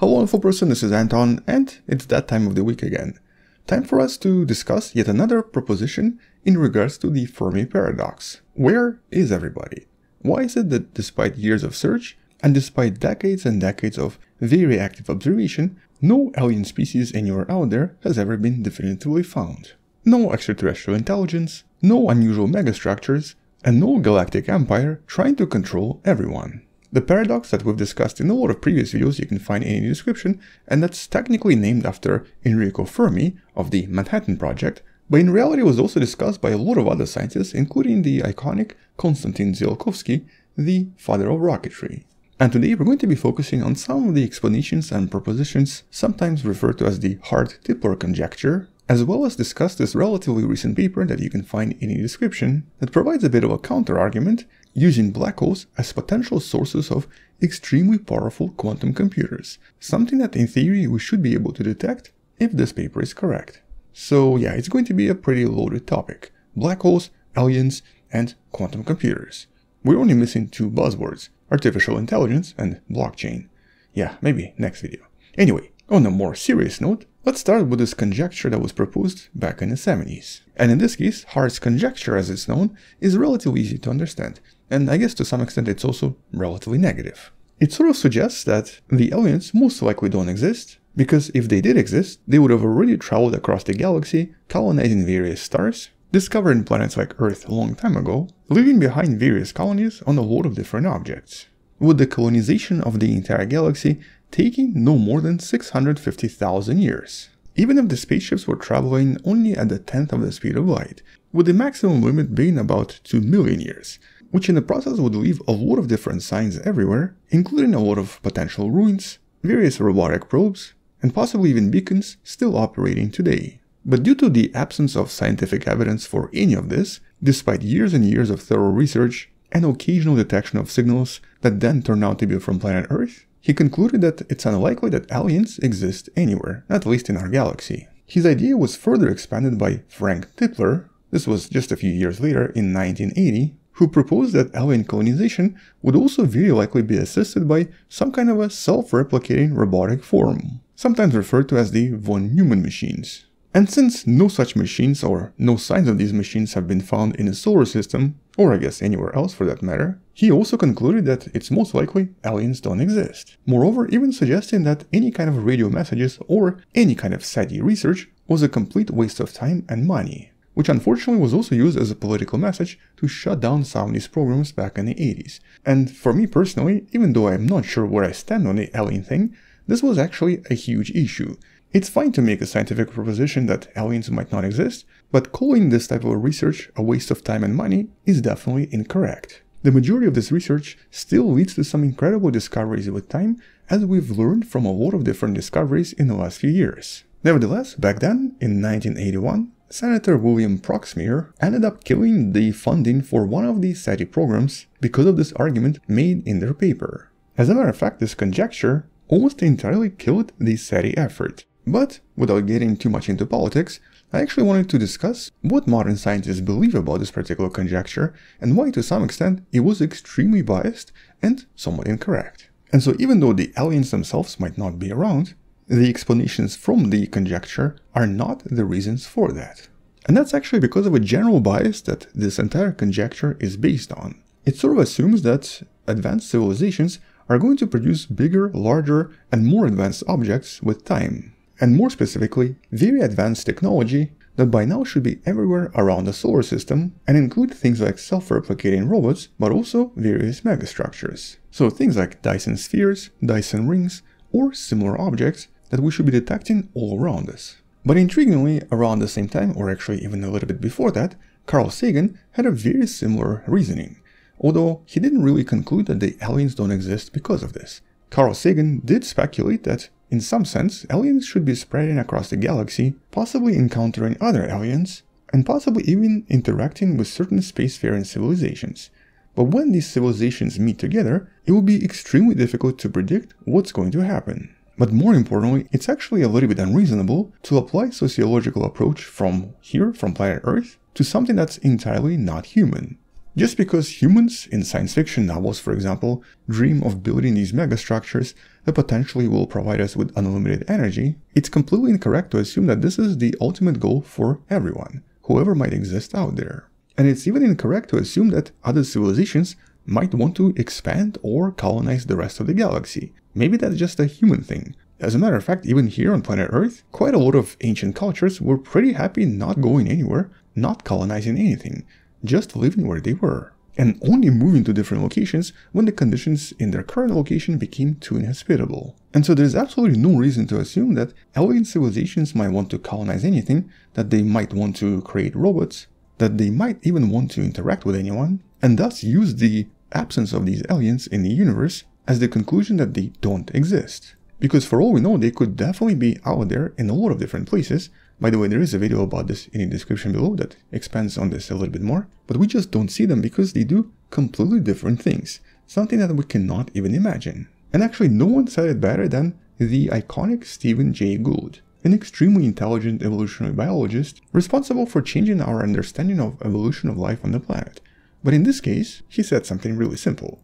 Hello wonderful person, this is Anton, and it's that time of the week again. Time for us to discuss yet another proposition in regards to the Fermi paradox. Where is everybody? Why is it that despite years of search, and despite decades and decades of very active observation, no alien species anywhere out there has ever been definitively found? No extraterrestrial intelligence, no unusual megastructures, and no galactic empire trying to control everyone. The paradox that we've discussed in a lot of previous videos you can find in the description, and that's technically named after Enrico Fermi of the Manhattan Project, but in reality was also discussed by a lot of other scientists, including the iconic Konstantin Tsiolkovsky, the father of rocketry. And today we're going to be focusing on some of the explanations and propositions sometimes referred to as the Hart-Tipler conjecture, as well as discuss this relatively recent paper that you can find in the description that provides a bit of a counter-argument using black holes as potential sources of extremely powerful quantum computers, something that in theory we should be able to detect if this paper is correct. So yeah, it's going to be a pretty loaded topic. Black holes, aliens, and quantum computers. We're only missing two buzzwords, artificial intelligence and blockchain. Yeah, maybe next video. Anyway, on a more serious note, let's start with this conjecture that was proposed back in the 70s. And in this case, Hart's conjecture as it's known is relatively easy to understand and I guess to some extent it's also relatively negative. It sort of suggests that the aliens most likely don't exist, because if they did exist, they would have already traveled across the galaxy, colonizing various stars, discovering planets like Earth a long time ago, leaving behind various colonies on a lot of different objects, with the colonization of the entire galaxy taking no more than 650,000 years. Even if the spaceships were traveling only at the tenth of the speed of light, with the maximum limit being about 2 million years, which in the process would leave a lot of different signs everywhere, including a lot of potential ruins, various robotic probes, and possibly even beacons still operating today. But due to the absence of scientific evidence for any of this, despite years and years of thorough research and occasional detection of signals that then turn out to be from planet Earth, he concluded that it's unlikely that aliens exist anywhere, at least in our galaxy. His idea was further expanded by Frank Tipler, this was just a few years later in 1980, who proposed that alien colonization would also very likely be assisted by some kind of a self-replicating robotic form, sometimes referred to as the von Neumann machines. And since no such machines or no signs of these machines have been found in the solar system, or I guess anywhere else for that matter, he also concluded that it's most likely aliens don't exist. Moreover, even suggesting that any kind of radio messages or any kind of SETI research was a complete waste of time and money which unfortunately was also used as a political message to shut down these programs back in the 80s. And for me personally, even though I'm not sure where I stand on the alien thing, this was actually a huge issue. It's fine to make a scientific proposition that aliens might not exist, but calling this type of research a waste of time and money is definitely incorrect. The majority of this research still leads to some incredible discoveries with time, as we've learned from a lot of different discoveries in the last few years. Nevertheless, back then, in 1981, Senator William Proxmire ended up killing the funding for one of the SETI programs because of this argument made in their paper. As a matter of fact, this conjecture almost entirely killed the SETI effort. But, without getting too much into politics, I actually wanted to discuss what modern scientists believe about this particular conjecture and why to some extent it was extremely biased and somewhat incorrect. And so even though the aliens themselves might not be around, the explanations from the conjecture are not the reasons for that. And that's actually because of a general bias that this entire conjecture is based on. It sort of assumes that advanced civilizations are going to produce bigger, larger, and more advanced objects with time. And more specifically, very advanced technology that by now should be everywhere around the solar system and include things like self-replicating robots, but also various megastructures. So things like Dyson spheres, Dyson rings, or similar objects that we should be detecting all around us. But intriguingly, around the same time, or actually even a little bit before that, Carl Sagan had a very similar reasoning, although he didn't really conclude that the aliens don't exist because of this. Carl Sagan did speculate that, in some sense, aliens should be spreading across the galaxy, possibly encountering other aliens, and possibly even interacting with certain spacefaring civilizations. But when these civilizations meet together, it will be extremely difficult to predict what's going to happen. But more importantly, it's actually a little bit unreasonable to apply sociological approach from here, from planet Earth, to something that's entirely not human. Just because humans in science fiction novels, for example, dream of building these megastructures that potentially will provide us with unlimited energy, it's completely incorrect to assume that this is the ultimate goal for everyone, whoever might exist out there. And it's even incorrect to assume that other civilizations might want to expand or colonize the rest of the galaxy. Maybe that's just a human thing. As a matter of fact, even here on planet Earth, quite a lot of ancient cultures were pretty happy not going anywhere, not colonizing anything, just living where they were, and only moving to different locations when the conditions in their current location became too inhospitable. And so there's absolutely no reason to assume that alien civilizations might want to colonize anything, that they might want to create robots, that they might even want to interact with anyone, and thus use the absence of these aliens in the universe as the conclusion that they don't exist. Because for all we know, they could definitely be out there in a lot of different places, by the way, there is a video about this in the description below that expands on this a little bit more, but we just don't see them because they do completely different things, something that we cannot even imagine. And actually, no one said it better than the iconic Stephen Jay Gould, an extremely intelligent evolutionary biologist responsible for changing our understanding of evolution of life on the planet. But in this case, he said something really simple.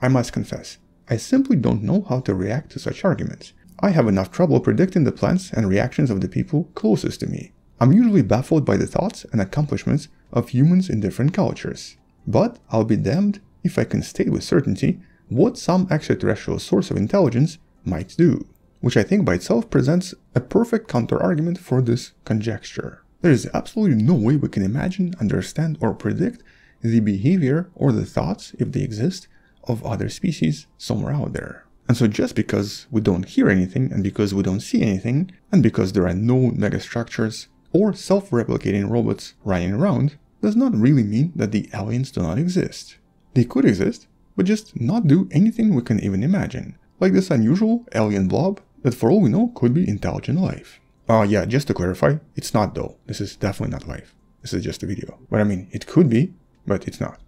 I must confess, I simply don't know how to react to such arguments. I have enough trouble predicting the plans and reactions of the people closest to me. I'm usually baffled by the thoughts and accomplishments of humans in different cultures. But I'll be damned if I can state with certainty what some extraterrestrial source of intelligence might do, which I think by itself presents a perfect counterargument for this conjecture. There is absolutely no way we can imagine, understand, or predict the behavior or the thoughts, if they exist, of other species somewhere out there. And so just because we don't hear anything, and because we don't see anything, and because there are no megastructures or self-replicating robots running around, does not really mean that the aliens do not exist. They could exist, but just not do anything we can even imagine, like this unusual alien blob that for all we know could be intelligent life. Uh, yeah, just to clarify, it's not though. This is definitely not life. This is just a video. But I mean, it could be, but it's not.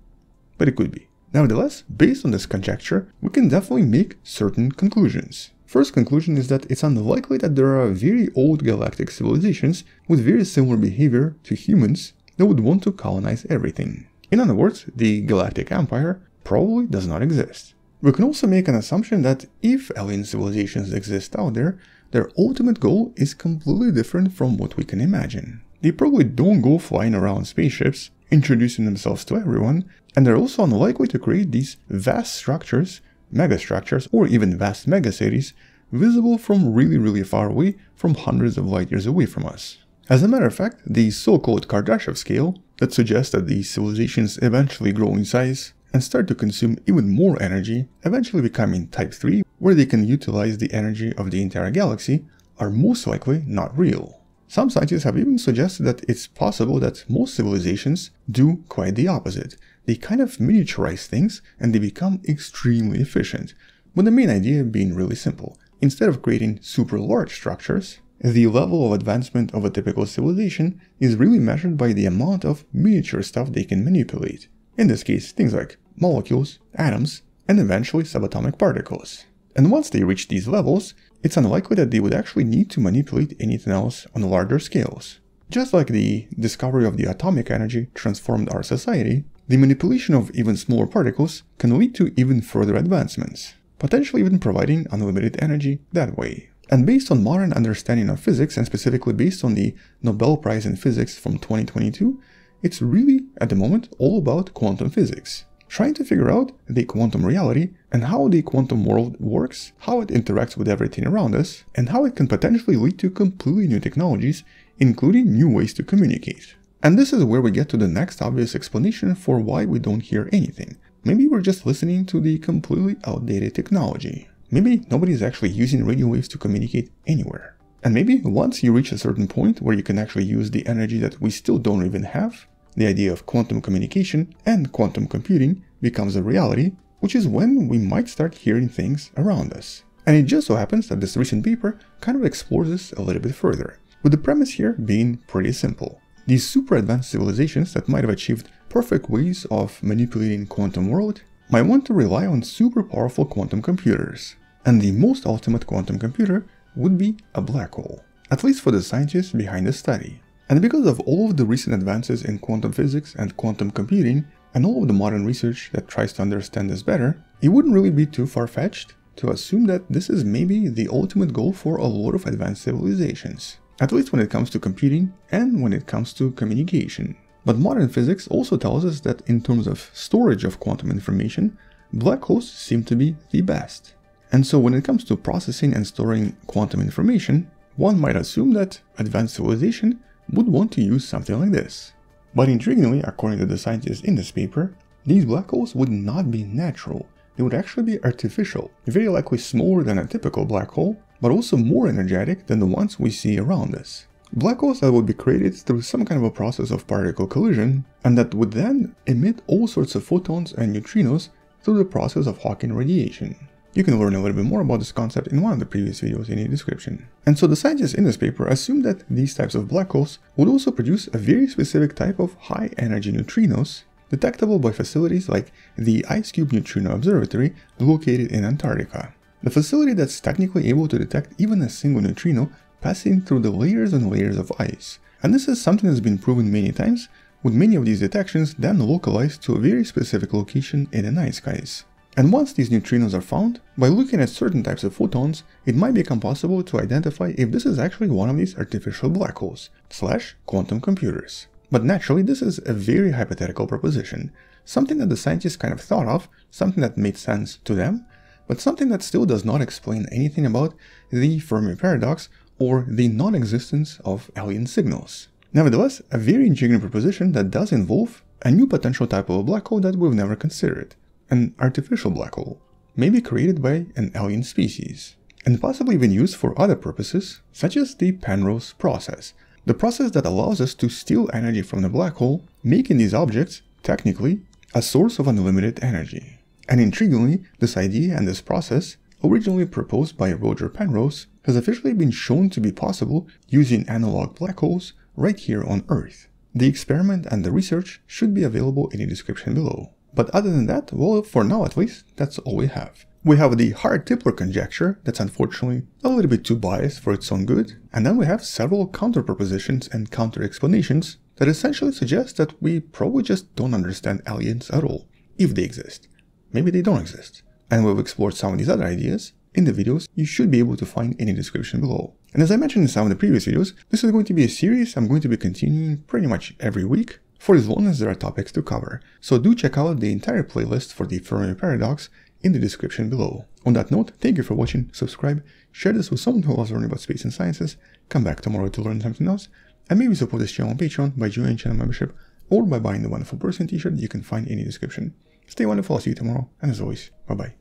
But it could be. Nevertheless, based on this conjecture, we can definitely make certain conclusions. First conclusion is that it's unlikely that there are very old galactic civilizations with very similar behavior to humans that would want to colonize everything. In other words, the Galactic Empire probably does not exist. We can also make an assumption that if alien civilizations exist out there, their ultimate goal is completely different from what we can imagine. They probably don't go flying around spaceships, introducing themselves to everyone, and they're also unlikely to create these vast structures, megastructures, or even vast megacities visible from really really far away from hundreds of light years away from us. As a matter of fact, the so-called Kardashev scale that suggests that these civilizations eventually grow in size and start to consume even more energy, eventually becoming Type 3, where they can utilize the energy of the entire galaxy, are most likely not real. Some scientists have even suggested that it's possible that most civilizations do quite the opposite. They kind of miniaturize things and they become extremely efficient, with the main idea being really simple. Instead of creating super large structures, the level of advancement of a typical civilization is really measured by the amount of miniature stuff they can manipulate. In this case, things like molecules, atoms, and eventually subatomic particles. And once they reach these levels, it's unlikely that they would actually need to manipulate anything else on larger scales. Just like the discovery of the atomic energy transformed our society, the manipulation of even smaller particles can lead to even further advancements, potentially even providing unlimited energy that way. And based on modern understanding of physics, and specifically based on the Nobel Prize in Physics from 2022, it's really, at the moment, all about quantum physics trying to figure out the quantum reality and how the quantum world works, how it interacts with everything around us, and how it can potentially lead to completely new technologies, including new ways to communicate. And this is where we get to the next obvious explanation for why we don't hear anything. Maybe we're just listening to the completely outdated technology. Maybe nobody's actually using radio waves to communicate anywhere. And maybe once you reach a certain point where you can actually use the energy that we still don't even have, the idea of quantum communication and quantum computing becomes a reality, which is when we might start hearing things around us. And it just so happens that this recent paper kind of explores this a little bit further, with the premise here being pretty simple. These super advanced civilizations that might have achieved perfect ways of manipulating quantum world might want to rely on super powerful quantum computers. And the most ultimate quantum computer would be a black hole, at least for the scientists behind the study. And because of all of the recent advances in quantum physics and quantum computing, and all of the modern research that tries to understand this better, it wouldn't really be too far-fetched to assume that this is maybe the ultimate goal for a lot of advanced civilizations, at least when it comes to computing and when it comes to communication. But modern physics also tells us that in terms of storage of quantum information, black holes seem to be the best. And so when it comes to processing and storing quantum information, one might assume that advanced civilization would want to use something like this. But intriguingly, according to the scientists in this paper, these black holes would not be natural, they would actually be artificial, very likely smaller than a typical black hole, but also more energetic than the ones we see around us. Black holes that would be created through some kind of a process of particle collision, and that would then emit all sorts of photons and neutrinos through the process of Hawking radiation. You can learn a little bit more about this concept in one of the previous videos in the description. And so the scientists in this paper assumed that these types of black holes would also produce a very specific type of high energy neutrinos detectable by facilities like the IceCube Neutrino Observatory located in Antarctica. The facility that's technically able to detect even a single neutrino passing through the layers and layers of ice. And this is something that's been proven many times, with many of these detections then localized to a very specific location in the night skies. And once these neutrinos are found, by looking at certain types of photons, it might become possible to identify if this is actually one of these artificial black holes, slash quantum computers. But naturally, this is a very hypothetical proposition, something that the scientists kind of thought of, something that made sense to them, but something that still does not explain anything about the Fermi paradox or the non-existence of alien signals. Nevertheless, a very intriguing proposition that does involve a new potential type of black hole that we've never considered an artificial black hole, maybe created by an alien species, and possibly even used for other purposes, such as the Penrose process, the process that allows us to steal energy from the black hole, making these objects, technically, a source of unlimited energy. And intriguingly, this idea and this process, originally proposed by Roger Penrose, has officially been shown to be possible using analog black holes right here on Earth. The experiment and the research should be available in the description below. But other than that, well, for now at least, that's all we have. We have the Hart-Tipler conjecture that's unfortunately a little bit too biased for its own good, and then we have several counter-propositions and counter-explanations that essentially suggest that we probably just don't understand aliens at all, if they exist. Maybe they don't exist. And we've explored some of these other ideas in the videos you should be able to find in the description below. And as I mentioned in some of the previous videos, this is going to be a series I'm going to be continuing pretty much every week, for as long as there are topics to cover. So do check out the entire playlist for the Fermi Paradox in the description below. On that note, thank you for watching, subscribe, share this with someone who loves learning about space and sciences, come back tomorrow to learn something else, and maybe support this channel on Patreon by joining channel membership or by buying the Wonderful Person t-shirt you can find in the description. Stay wonderful, I'll see you tomorrow, and as always, bye bye.